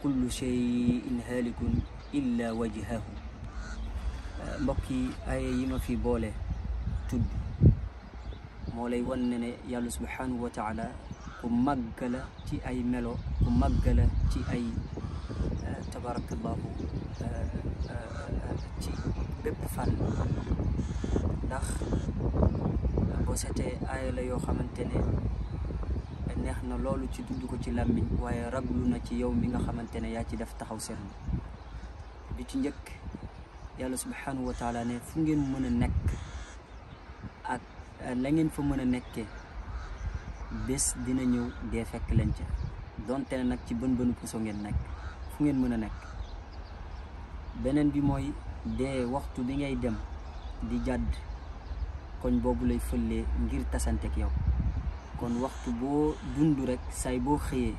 kullu shay'in haalikun illa wajhahu mbokk yi aaya yi ma fi boole tudd moo lay wan ne ne yàlla subhanahu wa taala ku màgg la ci ay melo ku màgg la ci ay tabarakallahu ci bépp fànn ndax boo seetee aaya la yoo xamante ne neex na loolu ci tudd ko ci làmmiñ waaye raglu na ci yow mi nga xamante ne yaa ci def taxaw seetlu bi ci njëkk yàlla subhanahu wa taala ne fu ngeen mën a nekk ak la ngeen fa mën a nekkee bés dina ñëw dee fekk leen ca donte ne nag ci bën bënu puso ngeen nekk fu ngeen mën a nekk beneen bi mooy dee waxtu bi ngay dem di jàdd koñ boobu lay fëllee ngir tasanteeg yow kon waxtu boo dund rek say boo xëyee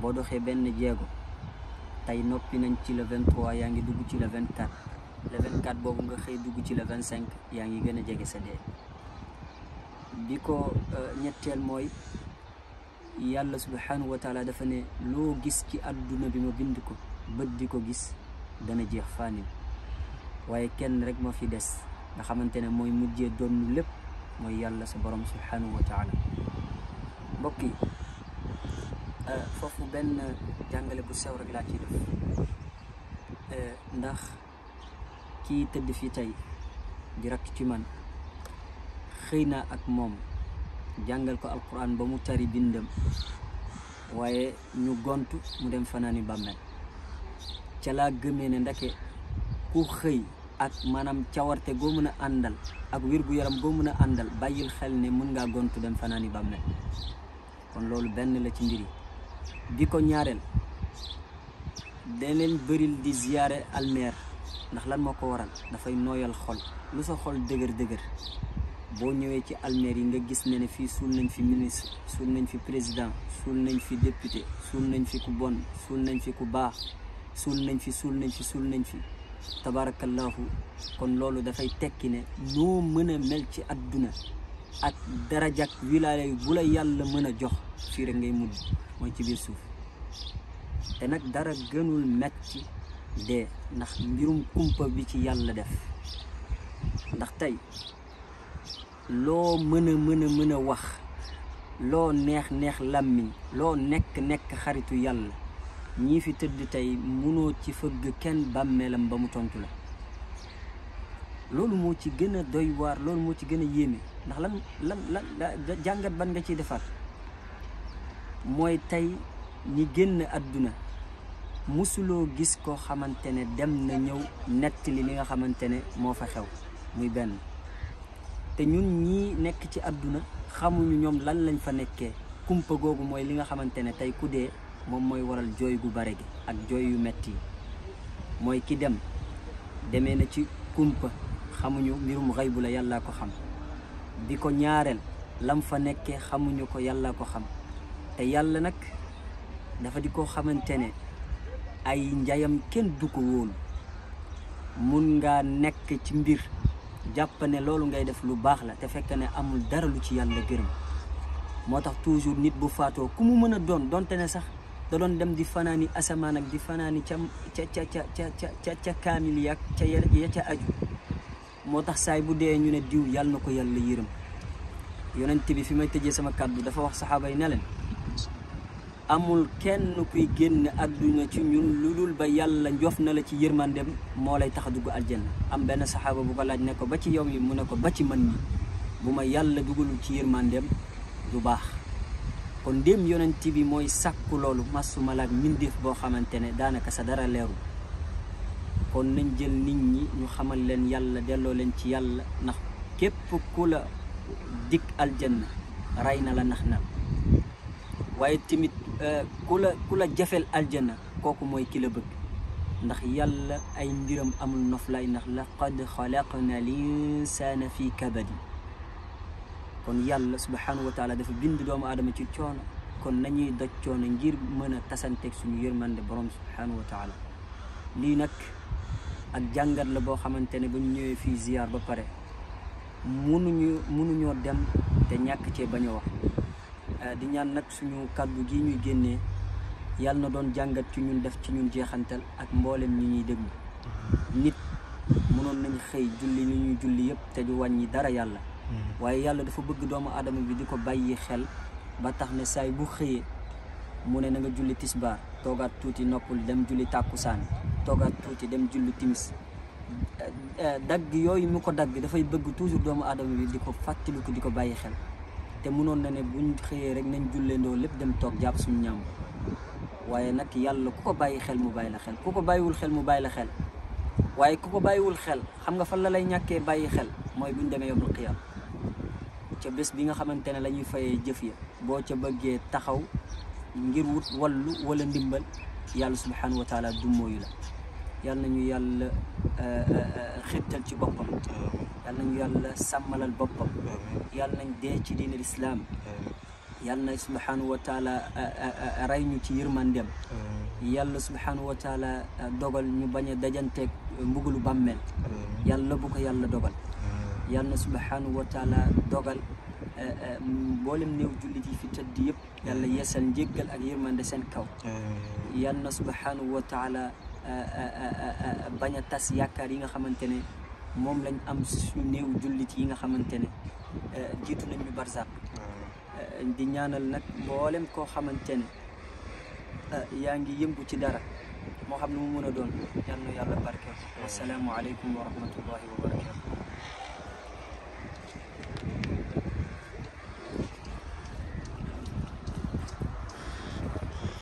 boo doxee benn jéego tey noppi nañ ci le 23 yaa ngi dugg ci le 24 le 24 boobu nga xëy dugg ci le 25 yaa ngi gën a jege sa dee bi ko ñetteel mooy yàlla subhanahu wa taala dafa ne loo gis ci àdduna bi ma bind ko bët di ko gis dana jeex faanil waaye kenn rek ma fi des nga xamante ne mooy mujjee doon lépp mooy yàlla sa borom subhanahu wa taala mbokk yi euh, foofu benn jàngale bu sew rek laa ciy def euh, ndax kii tëdd fii tey di rakk ci man xëy naa ak moom jàngal ko alquran ba mu tari bindam waaye ñu gont mu dem fanaani bàmmeel ca laa gëmee ne ndake ku xëy ak maanaam cawarte goo mën a àndal ak wér gu yaram goo mën a àndal bàyyil xel ne mën ngaa gontu dem fanaani bàmmeel kon loolu benn la ci mbir yi bi ko ñaareel dee leen bëril di ziyaare almeer ndax lan moo ko waral dafay nooyal xol lu sa xol dëgër dëgër boo ñëwee ci almeer yi nga gis ne ne fii suul nañ fi ministre suul nañ fi président suul nañ fi député suul nañ fi ku bon suul nañ fi ku baax suul nañ fi suul nañ fi suul nañ fi tabaarakallaahu kon loolu dafay tekki ne noo mën a mel ci àdduna ak dara jak wilaaya yu bu la yàlla mën a jox fii rek ngay mujj mooy ci biir suuf te nag dara gënul metti dee ndax mbirum kumpa bi ci yàlla def ndax tey loo mën a mën a mën a wax loo neex neex làmmiñ loo nekk nekk xaritu yàlla ñii fi tëdd tey mënoo ci fëgg kenn bàmmeelam ba mu tontu la loolu moo ci gën a doy waar loolu moo ci gën a yéeme ndax lan lan lan jàngat ban nga ciy defar mooy tey ñi génn àdduna musuloo gis koo xamante ne dem na ñëw nettali li nga xamante ne moo fa xew muy benn te ñun ñii nekk ci àdduna xamuñu ñoom lan lañ fa nekkee kumpa googu mooy li nga xamante ne tey ku dee moom mooy waral jooy gu bare gi ak jooy yu metti yi mooy ki dem demee na ci kumpa xamuñu mbirum xëy bu la yàllaa ko xam bi ko ñaareel lam fa nekkee xamuñu ko yàllaa ko xam te yàlla nag dafa di ko xamante ne ay njayam kenn du ko wóolu mun nga nekk ci mbir jàpp ne loolu ngay def lu baax la te fekk ne amul dara lu ci yàlla gërëm moo tax toujours nit bu faatoo ku mu mën a doon donte ne sax da doon dem di fanaani asamaan ak di fanaani ca ca ca ca ca ca ca kaamil ya ca ya ca aju moo tax saay bu dee ñu ne diw yàlla na ko yàlla yërëm yonent bi fi may tëjee sama kàddu dafa wax saxaaba yi ne leen amul kenn kuy génn àdduna ci ñun lu dul ba yàlla njof na la ci yërmandem moo lay tax a dugg aljanna am benn saxaaba bu ko laaj ne ko ba ci yow yi mu ne ko ba ci man mi bu ma yàlla dugalul ci yërmandem du baax kon ndéem yonent bi mooy sàkku loolu masuma laak mbindeef boo xamante ne daanaka sa dara leeru kon nañ jël nit ñi ñu xamal leen yàlla delloo leen ci yàlla ndax képp ku la dig aljanna rey na la nax na waaye tamit ku la ku la jafeel aljana kooku mooy ki la bëgg ndax yàlla ay mbiram amul noflaay ndax laqad xalaqna al insana fi kabadi kon yàlla subhanahu wa taala dafa bind doomu aadama ci coono kon nañuy doj coono ngir mën a tasanteeg suñu yërmande borom subhanahu wa taala lii nag ak jàngat la boo xamante ne bu ñu ñëwee fii ziar ba pare munuñu munuñoo dem te ñàkk cee bañ a wax euh, di ñaan nag suñu kàddu gi ñuy génnee yàlla na doon jàngat ci ñun def ci ñun jeexantal ak mboolem ñi ñuy déglu nit mënoon nañ xëy julli li ñuy julli yëpp te du wàññi dara yàlla hmm. waaye yàlla dafa bëgg doomu aadama bi di ko bàyyi xel ba tax ne saay bu xëyee mu ne na nga julli tisbaar toogaat tuuti noppul dem julli tàkkusaan toogaat tuuti dem julli timis euh, dagg yooyu mu ko dagg dafay bëgg toujours doomu aadama bi di ko fàttaliku di ko bàyyi xel te mënoon na ne buñ xëyee rek nañ julleendoo lépp dem toog jàpp suñu ñaam waaye nag yàlla ku ko bàyyi xel mu bàyyi la xel ku ko bàyyiwul xel mu bàyyi la xel waaye ku ko bàyyiwul xel xam nga fan la lay ñàkkee bàyyi xel mooy buñ demee yóbbul xiyaam ca bés bi nga xamante ne la ñuy fayee jëf ya boo ca bëggee taxaw ngir wut wallu wala ndimbal yàlla subhanahu wa taala du mooyu la yal nañu yàlla euh, euh, euh, xittal ci boppam yal nañu yàlla sàmmalal boppam yal nañ dee ci diinal islaam yàlla na subhanahu wa taala rey ñu ci yërmandem yàlla subhanahu wa taala dogal ñu bañ a dajanteeg mbugalu bàmmeel yàlla bu ko yàlla dogal yàlla na subhanahu wa taala dogal mboolem néew jullit yi fi tëdd yëpp yàlla yeesal njéggal ak yërmande seen kaw yàlla na subhanahu wa taala bañ a tas yaakaar yi nga xamante ne moom lañ am suñu néew jullit yi nga xamante ne eh, jiitu nañ ñu barsàq eh, di ñaanal nag mboolem koo xamante ne eh, yaa ngi yëngu ci dara moo xam ne mu mën a doon yal na yàlla barkeel wasalaamu aleykum wa rahmatullahi wa barakatu